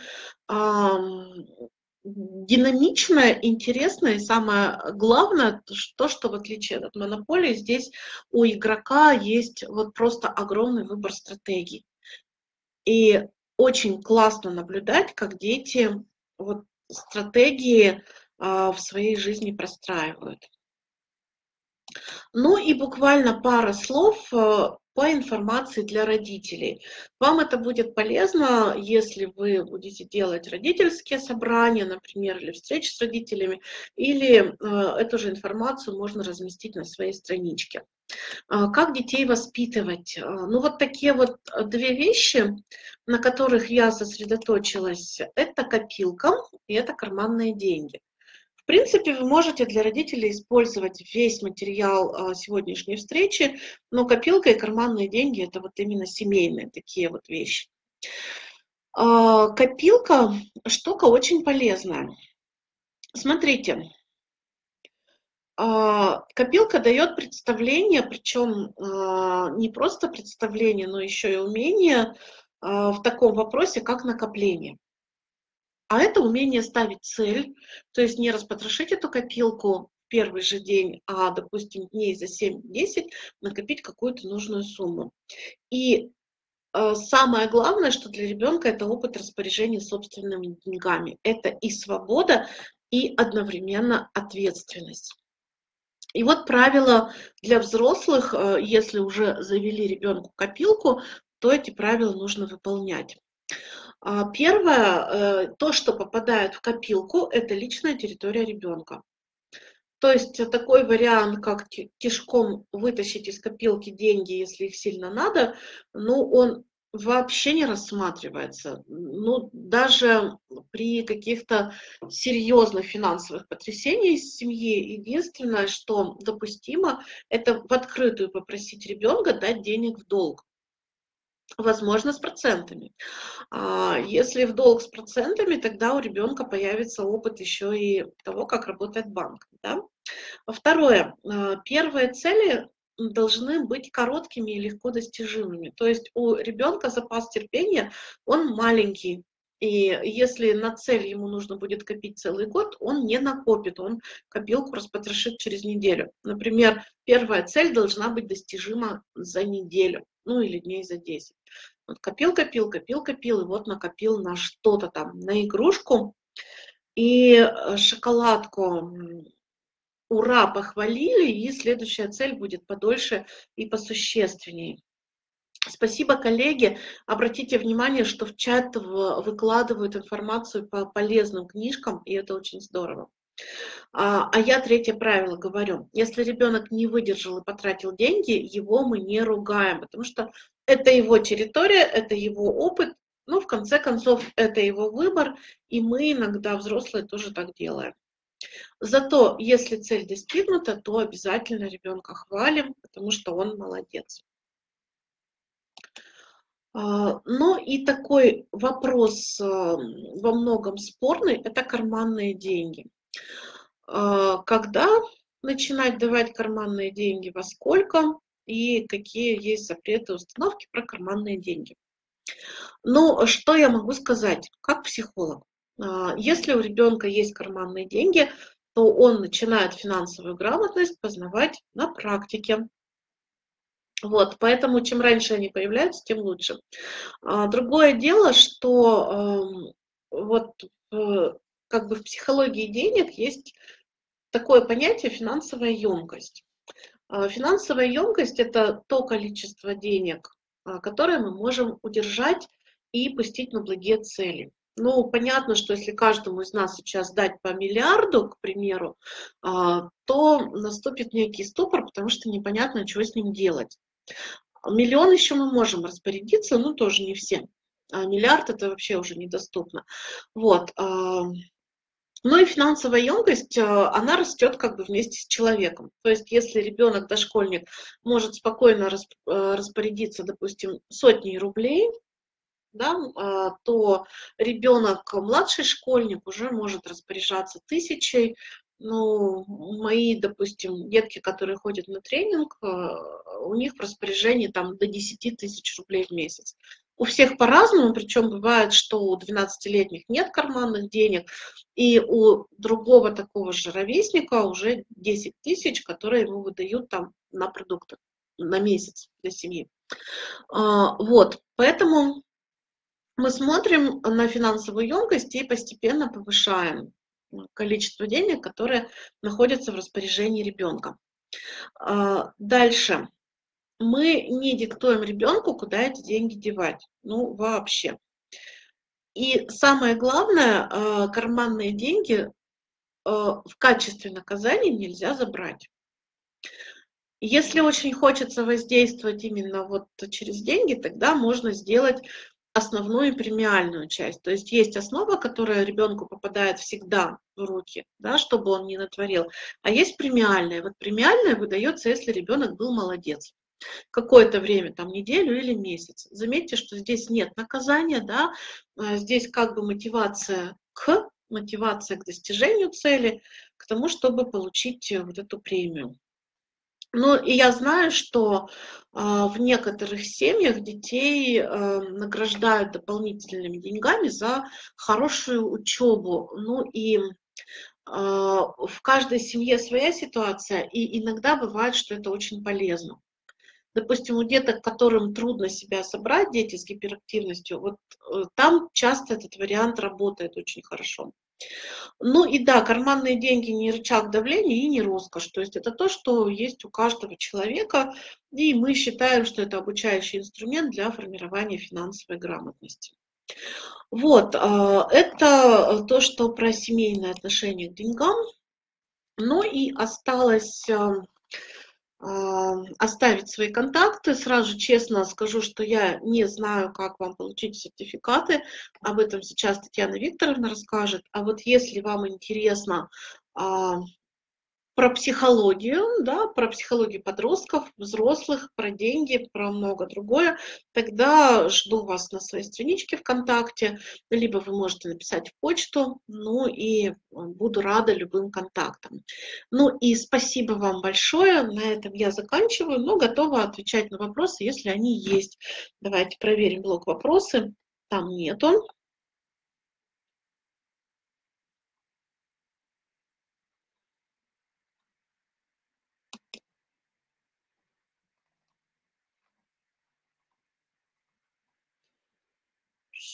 динамичная, интересная и самое главное, то, что в отличие от монополии, здесь у игрока есть вот просто огромный выбор стратегий. И очень классно наблюдать, как дети вот стратегии а, в своей жизни простраивают. Ну и буквально пара слов э, по информации для родителей. Вам это будет полезно, если вы будете делать родительские собрания, например, или встречи с родителями, или э, эту же информацию можно разместить на своей страничке. А, как детей воспитывать? А, ну вот такие вот две вещи, на которых я сосредоточилась, это копилка и это карманные деньги. В принципе, вы можете для родителей использовать весь материал а, сегодняшней встречи, но копилка и карманные деньги – это вот именно семейные такие вот вещи. А, копилка – штука очень полезная. Смотрите, а, копилка дает представление, причем не просто представление, но еще и умение в таком вопросе, как накопление. А это умение ставить цель, то есть не распотрошить эту копилку в первый же день, а, допустим, дней за 7-10 накопить какую-то нужную сумму. И э, самое главное, что для ребенка это опыт распоряжения собственными деньгами. Это и свобода, и одновременно ответственность. И вот правило для взрослых, э, если уже завели ребенку копилку, то эти правила нужно выполнять. А, первое, э, то, что попадает в копилку, это личная территория ребенка. То есть такой вариант, как тишком вытащить из копилки деньги, если их сильно надо, ну, он вообще не рассматривается. Ну, даже при каких-то серьезных финансовых потрясениях в семье, единственное, что допустимо, это в открытую попросить ребенка дать денег в долг. Возможно, с процентами. А если в долг с процентами, тогда у ребенка появится опыт еще и того, как работает банк. Да? Второе. А, первые цели должны быть короткими и легко достижимыми. То есть у ребенка запас терпения, он маленький. И если на цель ему нужно будет копить целый год, он не накопит, он копилку распотрошит через неделю. Например, первая цель должна быть достижима за неделю ну или дней за 10. Вот копил, копил, копил, копил, и вот накопил на что-то там, на игрушку. И э, шоколадку ура, похвалили, и следующая цель будет подольше и посущественнее. Спасибо, коллеги. Обратите внимание, что в чат выкладывают информацию по полезным книжкам, и это очень здорово. А, а я третье правило говорю. Если ребенок не выдержал и потратил деньги, его мы не ругаем, потому что это его территория, это его опыт, ну, в конце концов, это его выбор, и мы иногда, взрослые, тоже так делаем. Зато, если цель достигнута, то обязательно ребенка хвалим, потому что он молодец. Но и такой вопрос а, во многом спорный – это карманные деньги. А, когда начинать давать карманные деньги, во сколько и какие есть запреты установки про карманные деньги. Ну, что я могу сказать, как психолог? А, если у ребенка есть карманные деньги, то он начинает финансовую грамотность познавать на практике. Вот, поэтому чем раньше они появляются, тем лучше. А, другое дело, что вот как бы в психологии денег есть такое понятие финансовая емкость. А, финансовая емкость – это то количество денег, а, которое мы можем удержать и пустить на благие цели. Ну, понятно, что если каждому из нас сейчас дать по миллиарду, к примеру, а, то наступит некий ступор, потому что непонятно, что с ним делать. Миллион еще мы можем распорядиться, но тоже не все. А миллиард это вообще уже недоступно. Вот. Ну и финансовая емкость, э, она растет как бы вместе с человеком. То есть если ребенок, дошкольник, может спокойно э, распорядиться, допустим, сотней рублей, да, а, то ребенок, младший школьник, уже может распоряжаться тысячей. Ну, мои, допустим, детки, которые ходят на тренинг, э, у них в распоряжении там до 10 тысяч рублей в месяц. У всех по-разному, причем бывает, что у 12-летних нет карманных денег, и у другого такого же ровесника уже 10 тысяч, которые ему выдают там на продукты на месяц для семьи. А, вот, поэтому мы смотрим на финансовую емкость и постепенно повышаем количество денег, которые находятся в распоряжении ребенка. А, дальше. Мы не диктуем ребенку, куда эти деньги девать. Ну, вообще. И самое главное, а, карманные деньги а, в качестве наказания нельзя забрать. Если очень хочется воздействовать именно вот через деньги, тогда можно сделать основную премиальную часть. То есть есть основа, которая ребенку попадает всегда в руки, да, чтобы он не натворил, а есть премиальная. Вот премиальная выдается, если ребенок был молодец какое-то время, там неделю или месяц. Заметьте, что здесь нет наказания, да, а здесь как бы мотивация к, мотивация к достижению цели, к тому, чтобы получить вот эту премию. Ну, и я знаю, что э, в некоторых семьях детей э, награждают дополнительными деньгами за хорошую учебу. Ну и э, в каждой семье своя ситуация, и иногда бывает, что это очень полезно. Допустим, у деток, которым трудно себя собрать, дети с гиперактивностью, вот э, там часто этот вариант работает очень хорошо. Ну и да, карманные деньги не рычаг давления и не роскошь. То есть это то, что есть у каждого человека, и мы считаем, что это обучающий инструмент для формирования финансовой грамотности. Вот, а, это то, что про семейные отношения к деньгам. Ну и осталось оставить свои контакты. Сразу честно скажу, что я не знаю, как вам получить сертификаты. Об этом сейчас Татьяна Викторовна расскажет. А вот если вам интересно про психологию, да, про психологию подростков, взрослых, про деньги, про много другое, тогда жду вас на своей страничке ВКонтакте, либо вы можете написать в почту, ну и буду рада любым контактам. Ну и спасибо вам большое, на этом я заканчиваю, но готова отвечать на вопросы, если они есть. Давайте проверим блок вопросы, там нету.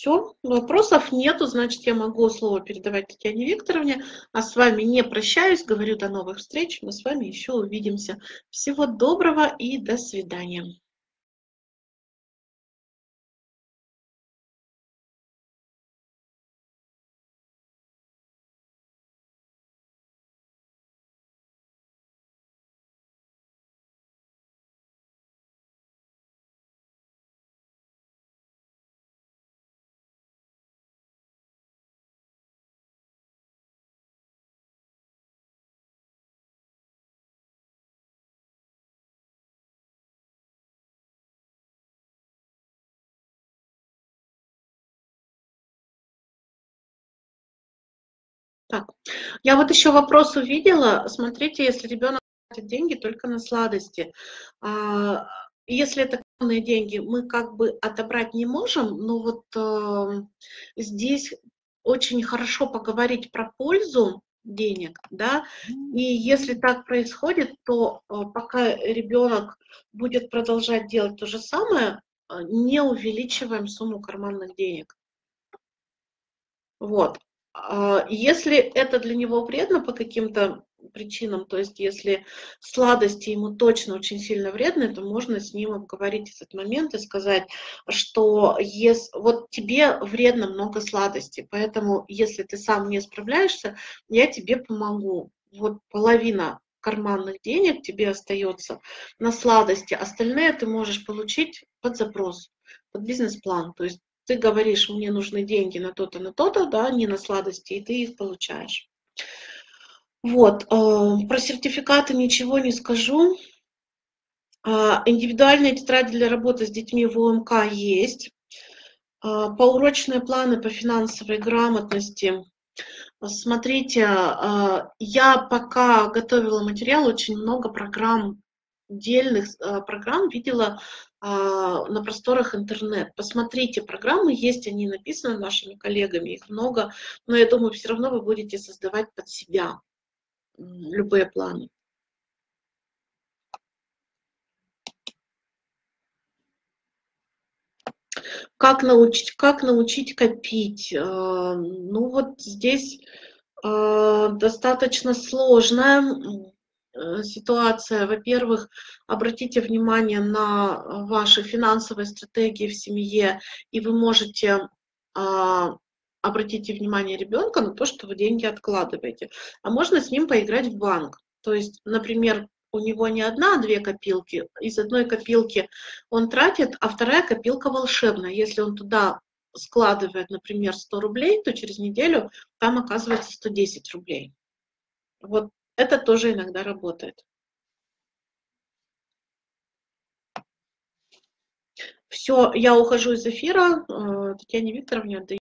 Все, вопросов нету, значит, я могу слово передавать Татьяне Викторовне, а с вами не прощаюсь, говорю до новых встреч, мы с вами еще увидимся. Всего доброго и до свидания. Так, я вот еще вопрос увидела. Смотрите, если ребенок тратит деньги только на сладости, а, если это крупные деньги, мы как бы отобрать не можем, но вот э, здесь очень хорошо поговорить про пользу денег, да, и если так происходит, то э, пока ребенок будет продолжать делать то же самое, э, не увеличиваем сумму карманных денег. Вот. А, если это для него вредно по каким-то причинам, то есть если сладости ему точно очень сильно вредны, то можно с ним обговорить этот момент и сказать, что если, вот тебе вредно много сладостей, поэтому если ты сам не справляешься, я тебе помогу. Вот половина карманных денег тебе остается на сладости, остальные ты можешь получить под запрос, под бизнес-план. То есть ты говоришь, мне нужны деньги на то-то, на то-то, да, не на сладости, и ты их получаешь. Вот, э, про сертификаты ничего не скажу. Э, индивидуальная тетрадь для работы с детьми в ОМК есть. Э, поурочные планы по финансовой грамотности. Смотрите, я пока готовила материал, очень много программ, отдельных программ видела а, на просторах интернет. Посмотрите, программы есть, они написаны нашими коллегами, их много, но я думаю, все равно вы будете создавать под себя любые планы. Как научить как научить копить? Э, ну, вот здесь, э, достаточно сложная, ситуация. Во-первых, обратите внимание на ваши финансовые стратегии в семье, и вы можете, а, обратите внимание ребенка на то, что вы деньги откладываете. А можно с ним поиграть в банк. То есть, например, у него не 1, а 2 копилки. Из 1 копилки он тратит, а 2 копилка волшебная. Если он туда складывает, например, 100 рублей, то через неделю там оказывается 110 рублей. Вот это тоже иногда работает. Всё, я ухожу из эфира. Э, Татьяне Викторовне отдаю